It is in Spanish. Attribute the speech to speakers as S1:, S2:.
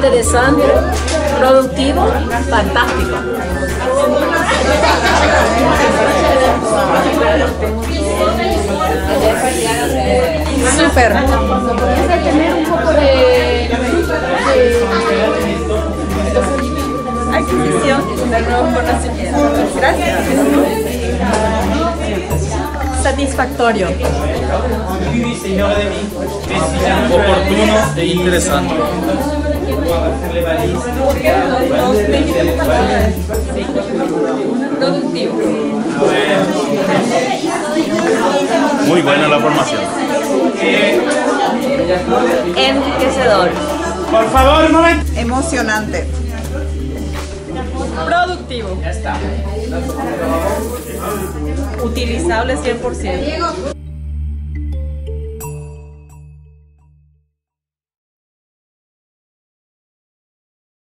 S1: interesante, productivo, fantástico.
S2: Súper.
S1: tener un poco de,
S2: Adquisición de nuevos conocimientos. Gracias. Satisfactorio.
S3: Oportuno e interesante.
S2: Productivo.
S3: Muy buena la formación.
S2: Enriquecedor.
S3: Por favor, un momento.
S2: Emocionante. Productivo. Ya está. Utilizable 100%.